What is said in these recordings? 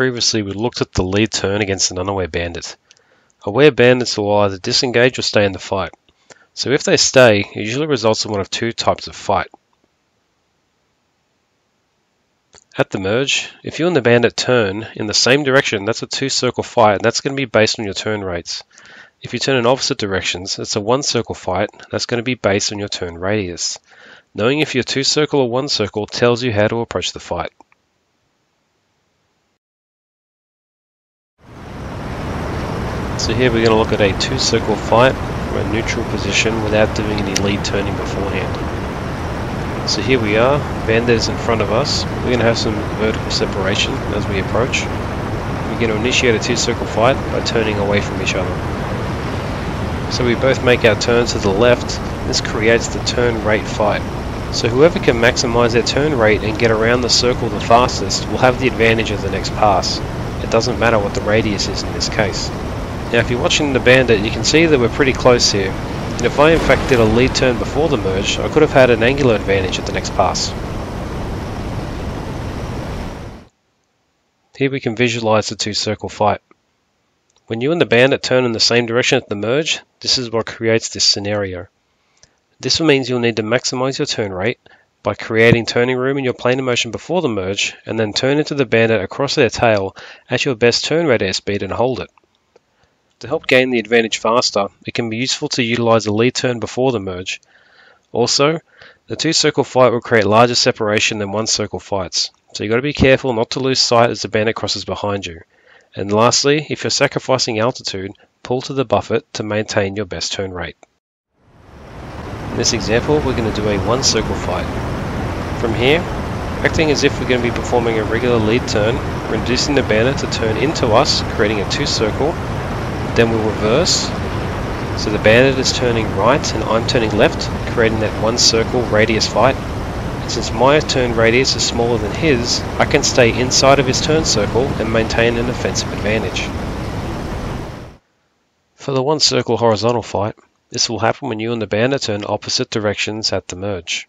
Previously we looked at the lead turn against an unaware bandit. Aware bandits will either disengage or stay in the fight. So if they stay, it usually results in one of two types of fight. At the merge, if you and the bandit turn in the same direction, that's a two circle fight and that's going to be based on your turn rates. If you turn in opposite directions, it's a one circle fight, that's going to be based on your turn radius. Knowing if you're two circle or one circle tells you how to approach the fight. So here we're going to look at a two circle fight from a neutral position without doing any lead turning beforehand. So here we are, Bandit is in front of us. We're going to have some vertical separation as we approach. We're going to initiate a two circle fight by turning away from each other. So we both make our turn to the left. This creates the turn rate fight. So whoever can maximize their turn rate and get around the circle the fastest will have the advantage of the next pass. It doesn't matter what the radius is in this case. Now if you're watching the bandit you can see that we're pretty close here and if I in fact did a lead turn before the merge I could have had an angular advantage at the next pass. Here we can visualize the two circle fight. When you and the bandit turn in the same direction at the merge, this is what creates this scenario. This means you'll need to maximize your turn rate by creating turning room in your plane of motion before the merge and then turn into the bandit across their tail at your best turn rate airspeed and hold it. To help gain the advantage faster, it can be useful to utilize a lead turn before the merge. Also, the two circle fight will create larger separation than one circle fights, so you've got to be careful not to lose sight as the bandit crosses behind you. And lastly, if you're sacrificing altitude, pull to the buffet to maintain your best turn rate. In this example, we're going to do a one circle fight. From here, acting as if we're going to be performing a regular lead turn, we're inducing the bandit to turn into us, creating a two circle, then we'll reverse. So the bandit is turning right and I'm turning left, creating that one circle radius fight. And since my turn radius is smaller than his, I can stay inside of his turn circle and maintain an offensive advantage. For the one circle horizontal fight, this will happen when you and the bandit turn opposite directions at the merge.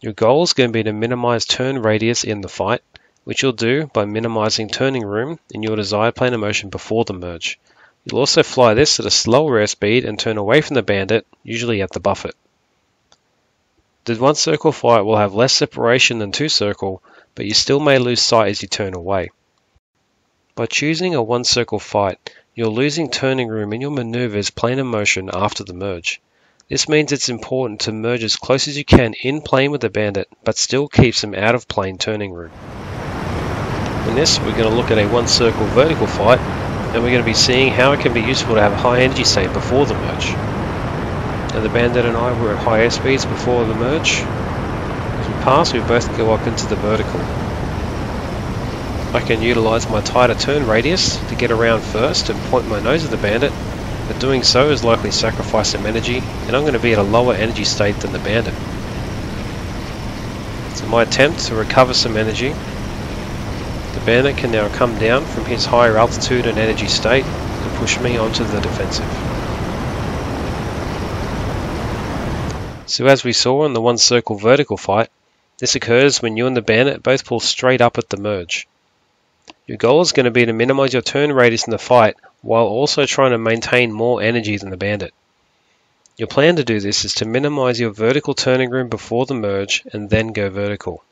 Your goal is going to be to minimize turn radius in the fight which you'll do by minimizing turning room in your desired plane of motion before the merge. You'll also fly this at a slower airspeed and turn away from the bandit, usually at the buffet. The one circle fight will have less separation than two circle, but you still may lose sight as you turn away. By choosing a one circle fight, you're losing turning room in your maneuver's plane of motion after the merge. This means it's important to merge as close as you can in plane with the bandit, but still keep some out of plane turning room. In this, we're going to look at a one circle vertical fight, and we're going to be seeing how it can be useful to have a high energy state before the merge. Now the Bandit and I were at high air speeds before the merge. As we pass, we both go up into the vertical. I can utilize my tighter turn radius to get around first and point my nose at the Bandit, but doing so is likely to sacrifice some energy, and I'm going to be at a lower energy state than the Bandit. So my attempt to recover some energy the bandit can now come down from his higher altitude and energy state and push me onto the defensive. So as we saw in the one circle vertical fight, this occurs when you and the bandit both pull straight up at the merge. Your goal is going to be to minimize your turn radius in the fight while also trying to maintain more energy than the bandit. Your plan to do this is to minimize your vertical turning room before the merge and then go vertical.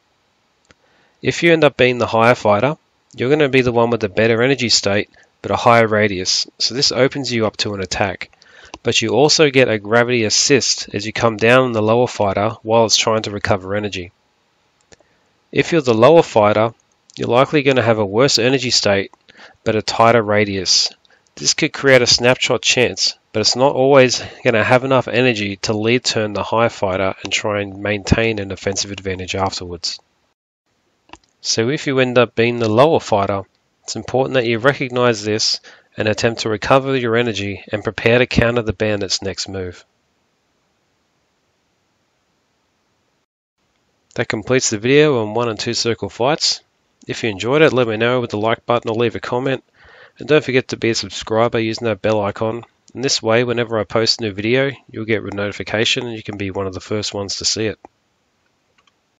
If you end up being the higher fighter, you're going to be the one with the better energy state but a higher radius, so this opens you up to an attack. But you also get a gravity assist as you come down on the lower fighter while it's trying to recover energy. If you're the lower fighter, you're likely going to have a worse energy state but a tighter radius. This could create a snapshot chance, but it's not always going to have enough energy to lead turn the high fighter and try and maintain an offensive advantage afterwards. So if you end up being the lower fighter, it's important that you recognize this and attempt to recover your energy and prepare to counter the bandit's next move. That completes the video on 1 and 2 circle fights. If you enjoyed it, let me know with the like button or leave a comment. And don't forget to be a subscriber using that bell icon. In this way, whenever I post a new video, you'll get a notification and you can be one of the first ones to see it.